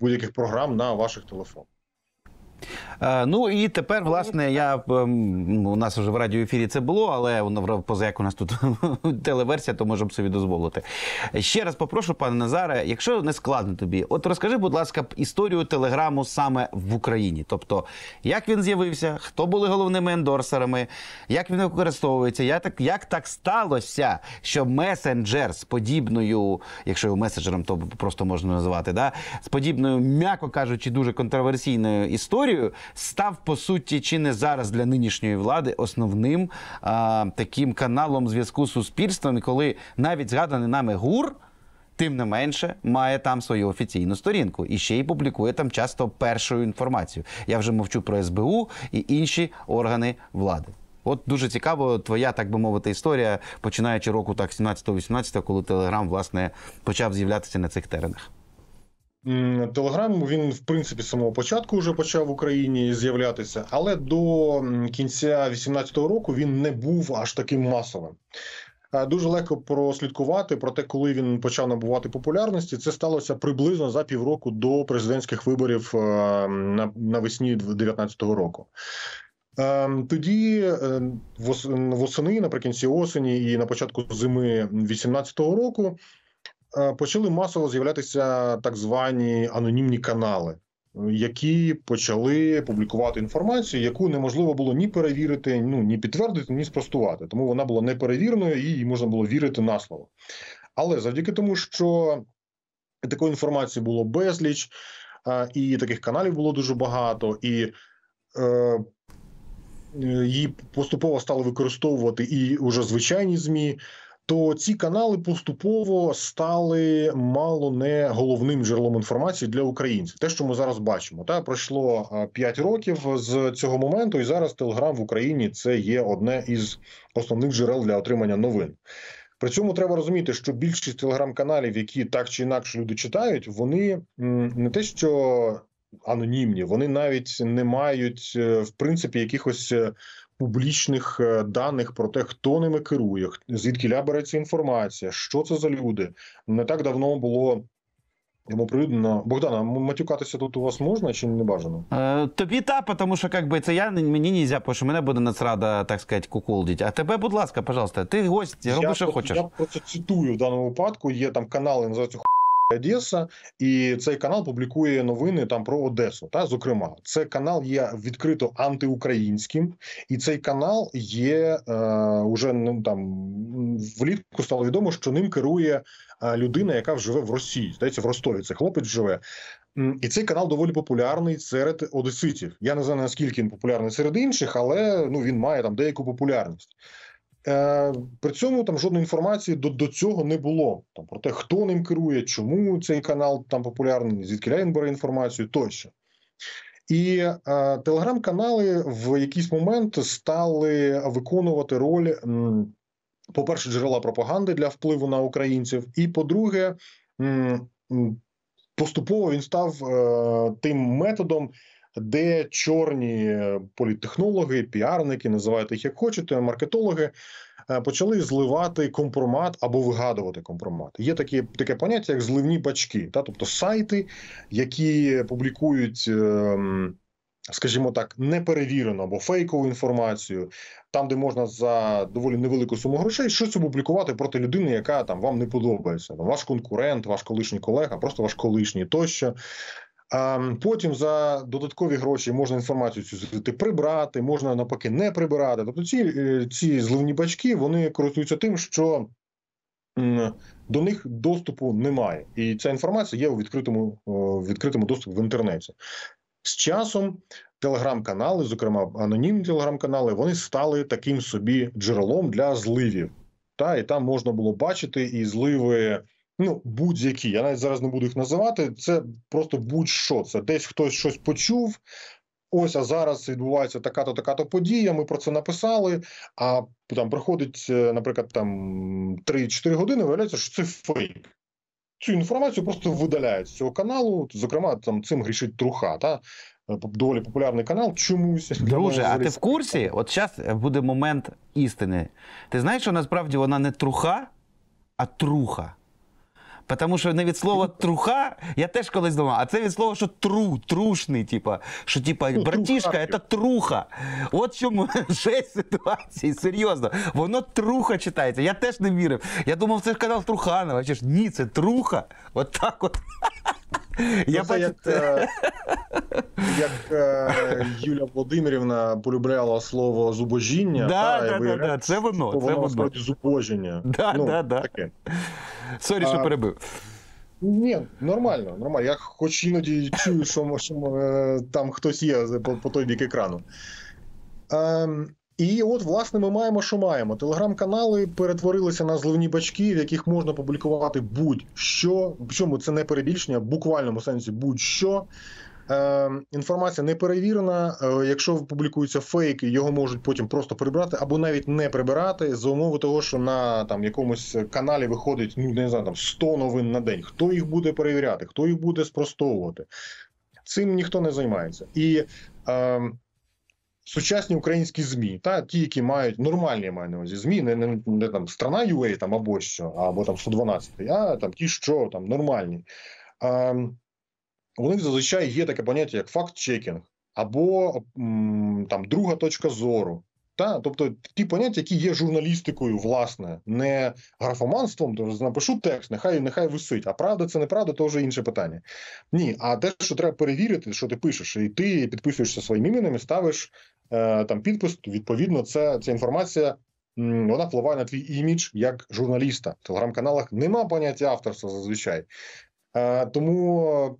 будь-яких програм на ваших телефонах. Е, Ну і тепер, власне, я ем, у нас вже в радіоефірі це було, але воно поза як у нас тут телеверсія, то можемо собі дозволити. Ще раз попрошу, пане Назаре, якщо не складно тобі, от розкажи, будь ласка, історію телеграму саме в Україні. Тобто, як він з'явився, хто були головними ендорсерами, як він використовується, як так, як так сталося, що месенджер з подібною, якщо його месенджером, то просто можна називати, да, з подібною, м'яко кажучи, дуже контроверсійною історією, став по суті чи не зараз для нинішньої влади основним а, таким каналом зв'язку з суспільством, коли навіть згаданий нами ГУР. Тим не менше, має там свою офіційну сторінку і ще й публікує там часто першу інформацію. Я вже мовчу про СБУ і інші органи влади. От дуже цікаво, твоя, так би мовити, історія, починаючи року так 17-18, коли Телеграм власне почав з'являтися на цих теренах. Телеграм він в принципі з самого початку вже почав в Україні з'являтися, але до кінця 2018 року він не був аж таким масовим. Е, Дуже легко прослідкувати про те, коли він почав набувати популярності. Це сталося приблизно за півроку до президентських виборів е, навесні 2019 року. Е, Тоді е, восени, наприкінці осені і на початку зими 2018 року почали масово з'являтися так звані анонімні канали, е, які почали публікувати інформацію, яку неможливо було ні перевірити, ну ні підтвердити, ні спростувати. Тому вона була неперевіреною і їй можна було вірити на слово. Але завдяки тому, що такої інформації було безліч, е, і таких каналів було дуже багато, і е, е, її поступово стали використовувати і уже звичайні ЗМІ то ці канали поступово стали мало не головним джерелом інформації для українців. Те, що ми зараз бачимо, та пройшло 5 років з цього моменту, і зараз Телеграм в Україні це є одне із основних джерел для отримання новин. При цьому треба розуміти, що більшість телеграм-каналів, які так чи інакше люди читають, вони не те, що анонімні, вони навіть не мають е, в принципі якихось е, публічних е, даних про те, хто ними керує, звідки береться інформація, що це за люди. Не так давно було йому оприлюднено. Богдана, матюкатися тут у вас можна чи не бажано? Е, тобі та, тому що как би, це я мені нельзя, тому що мене буде нацрада, так сказати, куколдіть. А тебе, будь ласка, пожалуйста, ти гость, роби, що хочеш. Я просто цитую в даному випадку. Є там канал, називається Одеса, і цей канал публікує новини там про Одесу. Та зокрема, це канал є відкрито антиукраїнським, і цей канал є е, уже ну там влітку стало відомо, що ним керує е, людина, яка живе в Росії. Здається, в Ростові. Це хлопець живе. І цей канал доволі популярний серед одеситів. Я не знаю наскільки він популярний серед інших, але ну він має там деяку популярність. Е, при цьому там жодної інформації до, до цього не було. Там про те, хто ним керує, чому цей канал там популярний, звідки він бере інформацію тощо. І е, телеграм-канали в якийсь момент стали виконувати роль, по-перше, джерела пропаганди для впливу на українців, і по-друге, поступово він став е, тим методом, де чорні політтехнологи, піарники, називайте їх як хочете, маркетологи, е, почали зливати компромат або вигадувати компромат. Є такі, таке поняття, як зливні бачки, та, тобто сайти, які публікують. ем, Скажімо так, неперевірену або фейкову інформацію, там, де можна за доволі невелику суму грошей щось опублікувати проти людини, яка там вам не подобається. Ваш конкурент, ваш колишній колега, просто ваш колишній тощо. Потім за додаткові гроші можна інформацію цю звідти прибрати, можна навпаки не прибирати. Тобто ці, е, ці зливні бачки вони користуються тим, що до них доступу немає, і ця інформація є у відкритому, відкритому доступі в інтернеті. З часом телеграм-канали, зокрема анонімні телеграм-канали, вони стали таким собі джерелом для зливів. Та, і там можна було бачити і зливи. Ну, будь-які, я навіть зараз не буду їх називати. Це просто будь-що. Це десь хтось щось почув. Ось, а зараз відбувається така-то, така-то подія. Ми про це написали. А там проходить, е, наприклад, там 3-4 години. Виявляється, що це фейк. Цю інформацію просто видаляють з цього каналу. Зокрема, там цим грішить труха. Та Е, доволі популярний канал. Чомусь Друже, а ти в курсі? От зараз буде момент істини. Ти знаєш, що насправді вона не труха, а труха. Тому що не від слова труха, я теж колись думав, а це від слова, що тру, трушний, типа, що типа, Ну, братішка, це труха. От чому жесть ситуації, серйозно. Воно труха читається. Я теж не вірив. Я думав, це ж канал Труханова. Чи ж ні, це труха. От так от. Я Ну, це як, бачу, е, як е, Юля Володимирівна полюбляла слово зубожіння. Да, та, да, да, да, це воно, що це воно воно. насправді зубожіння. Да, ну, да, да. Таке. Sorry, що перебив. Ні, нормально, нормально. Я хоч іноді чую, що, що е, там хтось є по, по той бік екрану. Ем, і от, власне, ми маємо, що маємо. Телеграм-канали перетворилися на зливні бачки, в яких можна публікувати будь-що. Причому це не перебільшення, в буквальному сенсі будь-що. Е, інформація не перевірена. Е, якщо публікуються фейки, його можуть потім просто прибрати або навіть не прибирати за умови того, що на там якомусь каналі виходить ну не знаю, там 100 новин на день. Хто їх буде перевіряти, хто їх буде спростовувати? Цим ніхто не займається. І е, сучасні українські змі, та ті, які мають нормальні маю на увазі змі, не, не, не там страна UA там або що, або там 112, а там ті, що там нормальні. А, у них зазвичай є таке поняття, як факт-чекінг, або м, там друга точка зору. Та? Тобто ті поняття, які є журналістикою, власне, не графоманством, то напишу текст, нехай нехай висить. А правда це неправда, то вже інше питання. Ні, а те, що треба перевірити, що ти пишеш, і ти підписуєшся своїм іменем і ставиш е, там підпис, відповідно, це, ця інформація. Вона впливає на твій імідж як журналіста. В телеграм-каналах нема поняття авторства зазвичай. Тому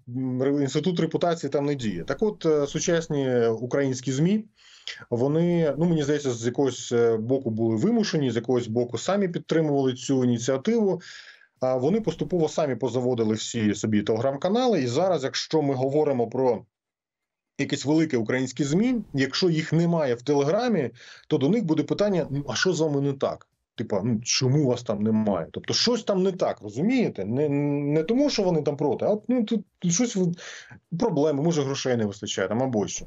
інститут репутації там не діє. Так, от е, сучасні українські змі. Вони, ну мені здається, з якогось е, боку були вимушені, з якогось боку самі підтримували цю ініціативу. А вони поступово самі позаводили всі собі телеграм-канали. І зараз, якщо ми говоримо про якесь велике українське ЗМІ, якщо їх немає в Телеграмі, то до них буде питання: ну а що з вами не так? Типа, ну чому вас там немає? Тобто, щось там не так, розумієте? Не, не тому, що вони там проти, а ну тут щось проблеми, може грошей не вистачає там або що.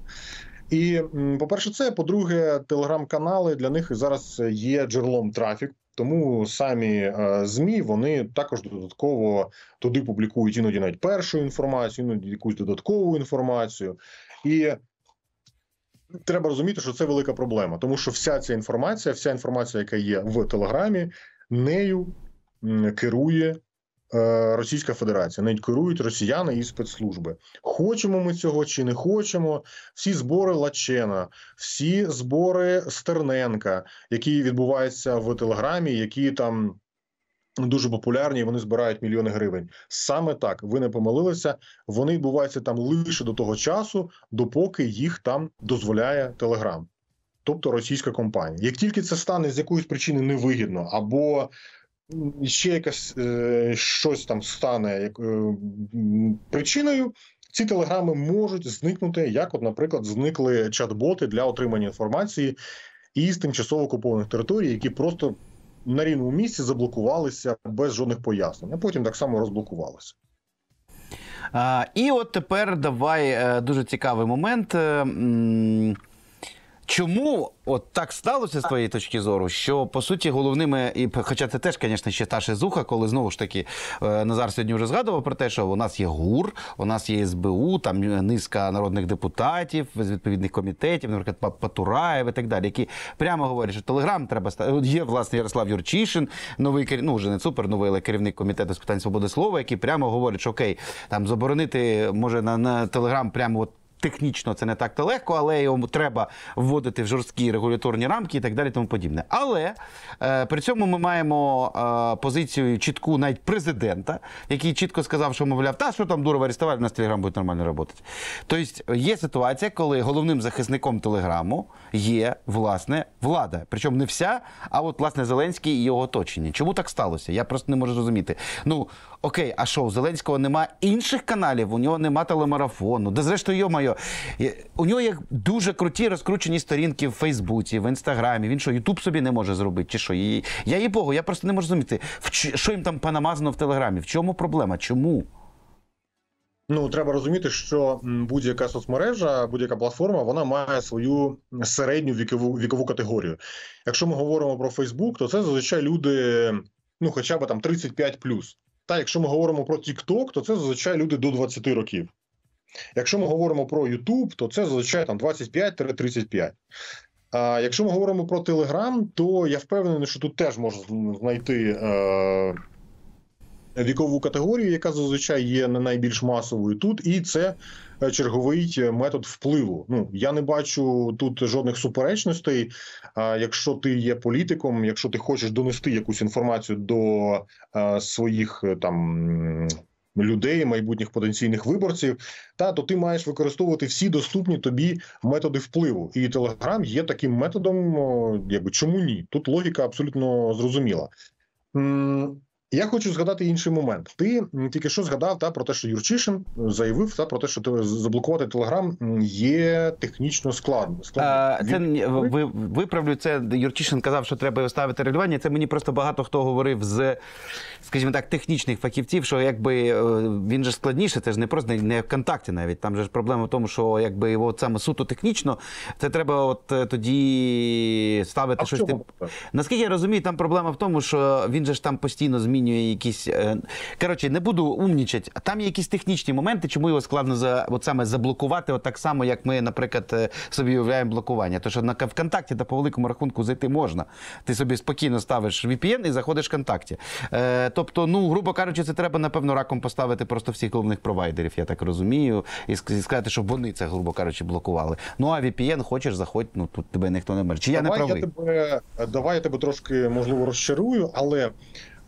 І, по-перше, це. По-друге, телеграм-канали для них зараз є джерелом трафіку. Тому самі е, ЗМІ вони також додатково туди публікують іноді навіть першу інформацію, іноді якусь додаткову інформацію. І треба розуміти, що це велика проблема, тому що вся ця інформація, вся інформація, яка є в Телеграмі, нею керує е, Російська Федерація, нею керують росіяни і спецслужби. Хочемо ми цього чи не хочемо. Всі збори Лачена, всі збори Стерненка, які відбуваються в Телеграмі, які там. Дуже популярні, і вони збирають мільйони гривень. Саме так ви не помилилися. Вони відбуваються там лише до того часу, допоки їх там дозволяє Телеграм, тобто російська компанія. Як тільки це стане з якоїсь причини невигідно, або ще якась е, щось там стане як, е, причиною, ці телеграми можуть зникнути, як, от, наприклад, зникли чат-боти для отримання інформації із тимчасово окупованих територій, які просто на рівному місці заблокувалися без жодних пояснень, а потім так само розблокувалися. І от тепер давай е, дуже цікавий момент. Чому от так сталося з твоєї точки зору, що по суті головними, і хоча це теж, звісно, ще та шизуха, коли знову ж таки е, Назар сьогодні вже згадував про те, що у нас є ГУР, у нас є СБУ, там низка народних депутатів з відповідних комітетів, наприклад, Па- Патураєв і так далі, які прямо говорять, що Телеграм треба ставити. Є власне Ярослав Юрчишин, новий керів... ну вже не супер новий, але керівник комітету з питань свободи слова, який прямо говорить, що окей, там заборонити може на, на Телеграм прямо от. Технічно це не так то легко, але його треба вводити в жорсткі регуляторні рамки і так далі, тому подібне. Але е, при цьому ми маємо е, позицію чітку навіть президента, який чітко сказав, що мовляв, та що там Дурова арестували, у нас Телеграм буде нормально працювати. Тобто є ситуація, коли головним захисником Телеграму є власне влада. Причому не вся, а от власне Зеленський і його оточення. Чому так сталося? Я просто не можу зрозуміти. Ну окей, а що у Зеленського нема інших каналів, у нього нема телемарафону. Де зрештою, йо-моє, у нього є дуже круті розкручені сторінки в Фейсбуці, в Інстаграмі. Він що, Ютуб собі не може зробити? Чи що? Я їй Богу, я просто не можу зрозуміти, що їм там понамазано в Телеграмі. В чому проблема? Чому? Ну, треба розуміти, що будь-яка соцмережа, будь-яка платформа, вона має свою середню вікову вікову категорію. Якщо ми говоримо про Facebook, то це зазвичай люди, ну хоча б там 35 Та якщо ми говоримо про TikTok, то це зазвичай люди до 20 років. Якщо ми говоримо про YouTube, то це зазвичай там 25-35. А якщо ми говоримо про Telegram, то я впевнений, що тут теж можна знайти е, вікову категорію, яка зазвичай є не найбільш масовою тут, і це е, черговий е, метод впливу. Ну я не бачу тут жодних суперечностей. А якщо ти є політиком, якщо ти хочеш донести якусь інформацію до е, своїх там. Людей, майбутніх потенційних виборців, та то ти маєш використовувати всі доступні тобі методи впливу. І Телеграм є таким методом. Якби чому ні? Тут логіка абсолютно зрозуміла. Я хочу згадати інший момент. Ти тільки що згадав та про те, що Юрчишин заявив та про те, що заблокувати Телеграм є технічно складно. складно. А, це ви, виправлю це. Юрчишин казав, що треба ставити регулювання. Це мені просто багато хто говорив з, скажімо так, технічних фахівців, що якби е, він же складніше, це ж не просто не- не ВКонтакті навіть. Там же ж проблема в тому, що якби його саме суто технічно, це треба от е, тоді ставити А щось. тип- Наскільки я розумію, там проблема в тому, що він же ж там постійно змінює якісь. е, Коротше, не буду умнічати. Там є якісь технічні моменти, чому його складно за от саме заблокувати, от так само, як ми, наприклад, е, собі уявляємо блокування. Тому що на ВКонтакті та по великому рахунку зайти можна. Ти собі спокійно ставиш VPN і заходиш в ВКонтакті. Е, тобто, ну, грубо кажучи, це треба, напевно, раком поставити просто всіх головних провайдерів, я так розумію, і сказати, щоб вони це, грубо кажучи, блокували. Ну а VPN хочеш, заходь, ну тут тебе ніхто не. Чи я не правий? Я тебе, давай я тебе трошки можливо розчарую, але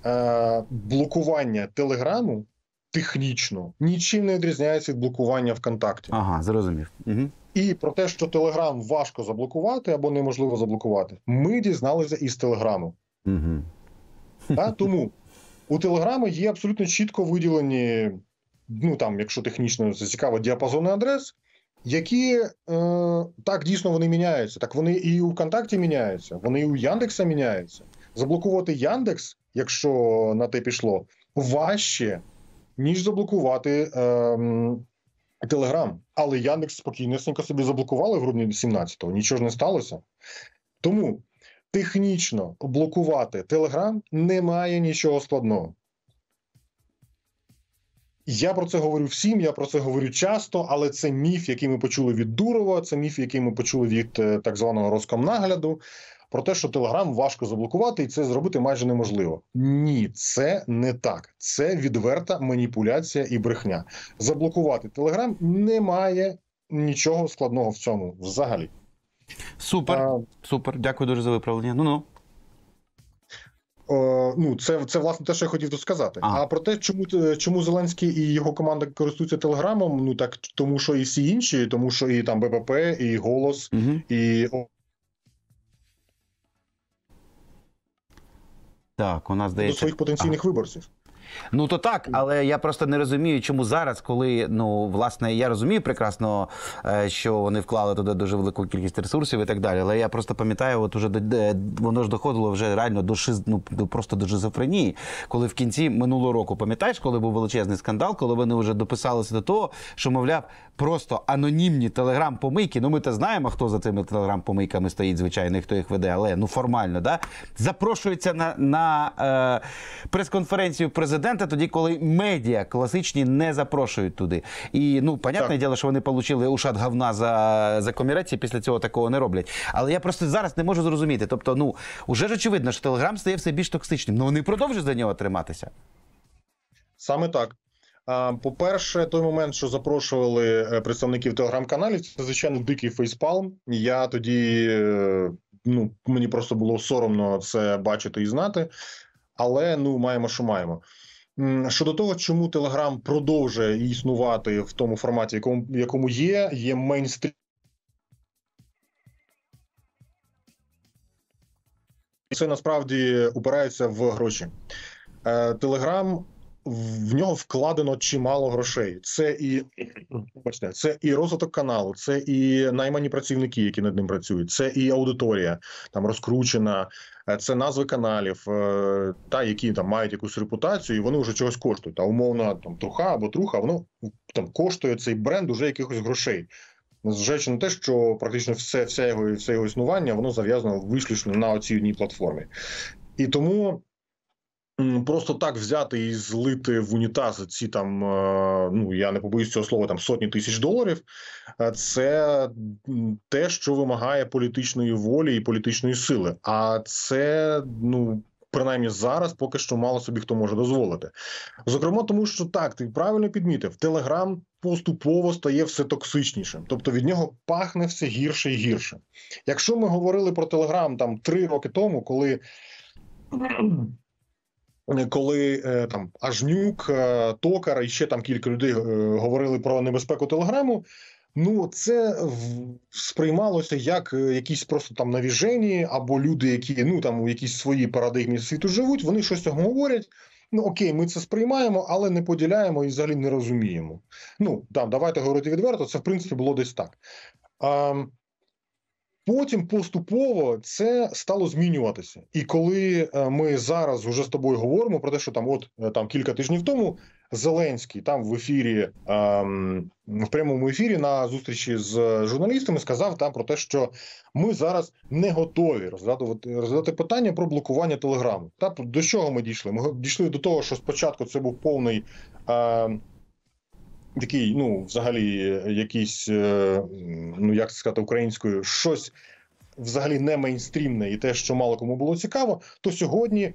е, блокування Телеграму технічно нічим не відрізняється від блокування ВКонтакті. Ага, зрозумів. Угу. І про те, що Телеграм важко заблокувати або неможливо заблокувати, ми дізналися із Телеграму. Угу. Та? Тому у Телеграму є абсолютно чітко виділені, ну там, якщо технічно це цікаво, діапазони адрес, які е, так дійсно вони міняються. Так вони і у ВКонтакті міняються, вони і у Яндекса міняються. Заблокувати Яндекс, якщо на те пішло, важче, ніж заблокувати. Телеграм, але Яндекс спокійнесенько собі заблокували в грудні 17-го, нічого ж не сталося. Тому технічно блокувати Телеграм немає нічого складного. Я про це говорю всім, я про це говорю часто, але це міф, який ми почули від Дурова, це міф, який ми почули від е, так званого Роскомнагляду, про те, що Телеграм важко заблокувати, і це зробити майже неможливо. Ні, це не так. Це відверта маніпуляція і брехня. Заблокувати Телеграм немає нічого складного в цьому взагалі. Супер, А, супер. Дякую дуже за виправлення. Ну ну. Е, ну, це, це власне те, що я хотів тут сказати. А. А, про те, чому, е, чому Зеленський і його команда користуються Телеграмом, ну так тому, що і всі інші, тому що і там БПП, і голос, Угу. і Так, у нас до своїх потенційних виборців. Ну то так, але я просто не розумію, чому зараз, коли ну власне я розумію прекрасно, е, що вони вклали туди дуже велику кількість ресурсів і так далі. Але я просто пам'ятаю, от уже до воно ж доходило вже реально до шиз, ну до- просто до шизофренії, коли в кінці минулого року, пам'ятаєш, коли був величезний скандал, коли вони вже дописалися до того, що мовляв, просто анонімні телеграм-помийки. Ну ми то знаємо, хто за цими телеграм-помийками стоїть, звичайно, і хто їх веде, але ну формально, да запрошуються на, на е, прес-конференцію президента, тоді, коли медіа класичні не запрошують туди. І ну, понятне діло, що вони отримали ушат говна за, за комірець і після цього такого не роблять. Але я просто зараз не можу зрозуміти. Тобто, ну уже ж очевидно, що телеграм стає все більш токсичним. Ну вони продовжують за нього триматися. Саме так. По-перше, той момент, що запрошували е, представників телеграм-каналів, це звичайно дикий фейспалм. Я тоді е, ну мені просто було соромно це бачити і знати. Але ну маємо, що маємо. Щодо того, чому Телеграм продовжує існувати в тому форматі, якому якому є, є мейнстрім. Це насправді упирається в гроші. Телеграм в нього вкладено чимало грошей. Це і бачите, це і розвиток каналу, це і наймані працівники, які над ним працюють, це і аудиторія там розкручена, е, це назви каналів, е, та які там мають якусь репутацію, і вони вже чогось коштують. А умовно там труха або труха, воно там коштує цей бренд уже якихось грошей. Незважаючи на те, що практично все, все його все його існування воно зав'язано виключно на оцій одній платформі. І тому просто так взяти і злити в унітаз ці там, е, ну я не побоюсь цього слова, там сотні тисяч доларів. е, Це те, що вимагає політичної волі і політичної сили. А це ну. Принаймні зараз поки що мало собі хто може дозволити. Зокрема, тому що так, ти правильно підмітив, Телеграм поступово стає все токсичнішим, тобто від нього пахне все гірше і гірше. Якщо ми говорили про Телеграм там три роки тому, коли коли е, там Ажнюк, е, Токар і ще там кілька людей е, говорили про небезпеку Телеграму. Ну, це сприймалося як якісь просто там навіжені, або люди, які ну там у якійсь своїй парадигмі світу живуть, вони щось говорять. Ну окей, ми це сприймаємо, але не поділяємо і взагалі не розуміємо. Ну там давайте говорити відверто, це в принципі було десь так. А, Потім поступово це стало змінюватися. І коли е, ми зараз вже з тобою говоримо про те, що там, от е, там кілька тижнів тому Зеленський там в ефірі ем, в прямому ефірі на зустрічі з журналістами сказав там про те, що ми зараз не готові розглядати, розглядати питання про блокування телеграму. Та до чого ми дійшли? Ми дійшли до того, що спочатку це був повний. Е, Такий, ну, взагалі, е, якийсь, е, ну як сказати українською, щось взагалі не мейнстрімне і те, що мало кому було цікаво, то сьогодні е,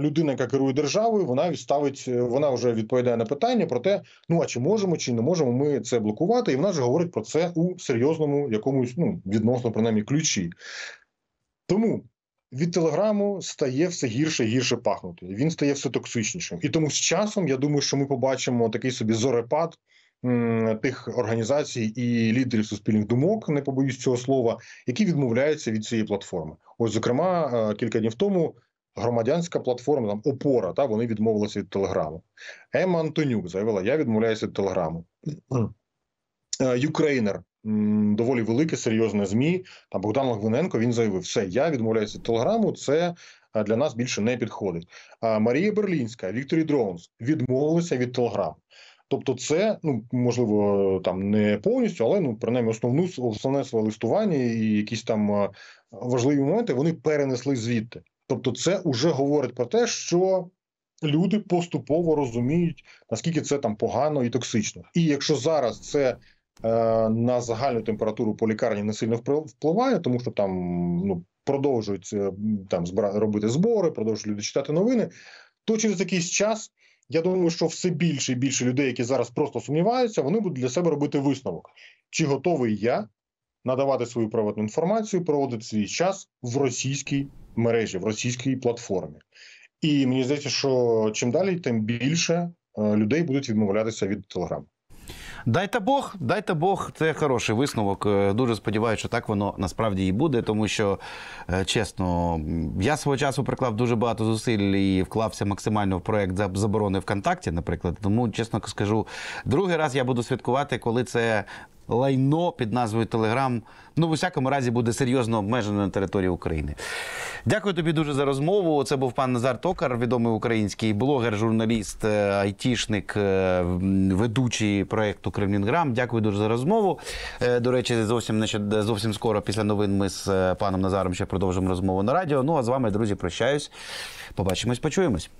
людина, яка керує державою, вона відставить, вона вже відповідає на питання про те, ну а чи можемо, чи не можемо ми це блокувати, і вона вже говорить про це у серйозному якомусь ну відносно принаймні ключі. Тому від телеграму стає все гірше і гірше пахнути. Він стає все токсичнішим. І тому з часом я думаю, що ми побачимо такий собі зорепад тих організацій і лідерів суспільних думок, не побоюсь цього слова, які відмовляються від цієї платформи. Ось, зокрема, е, кілька днів тому. Громадянська платформа там опора, та вони відмовилися від телеграму. Ема Антонюк заявила: Я відмовляюся від телеграму. Е, Ukraїner доволі велике, серйозне ЗМІ. Там Богдан Логвиненко він заявив: все, я відмовляюся від телеграму. Це е, для нас більше не підходить. А Марія Берлінська, Victory Drones відмовилися від телеграму. Тобто, це ну можливо там не повністю, але ну принаймні основну основне своє листування і якісь там е, важливі моменти вони перенесли звідти. Тобто, це вже говорить про те, що люди поступово розуміють, наскільки це там погано і токсично. І якщо зараз це на загальну температуру по лікарні не сильно впли- впливає, тому що там ну продовжують е, там збира робити збори, продовжують люди читати новини, то через якийсь час. Я думаю, що все більше і більше людей, які зараз просто сумніваються, вони будуть для себе робити висновок. Чи готовий я надавати свою приватну інформацію, проводити свій час в російській мережі, в російській платформі? І мені здається, що чим далі, тим більше е, людей будуть відмовлятися від телеграму. Дайте Бог, дайте Бог, це хороший висновок. Е, Дуже сподіваюся, що так воно насправді і буде, тому що, е, чесно, я свого часу приклав дуже багато зусиль і вклався максимально в проект заборони ВКонтакті, наприклад. Тому, чесно скажу, другий раз я буду святкувати, коли це. Лайно під назвою Телеграм, ну в усякому разі буде серйозно обмежено на території України. Дякую тобі дуже за розмову. Це був пан Назар Токар, відомий український блогер, журналіст, е, айтішник, е, ведучий проєкту Кремлінграм. Дякую дуже за розмову. Е, До речі, зовсім зовсім скоро після новин ми з паном Назаром ще продовжимо розмову на радіо. Ну а з вами, друзі, прощаюсь. Побачимось, почуємось.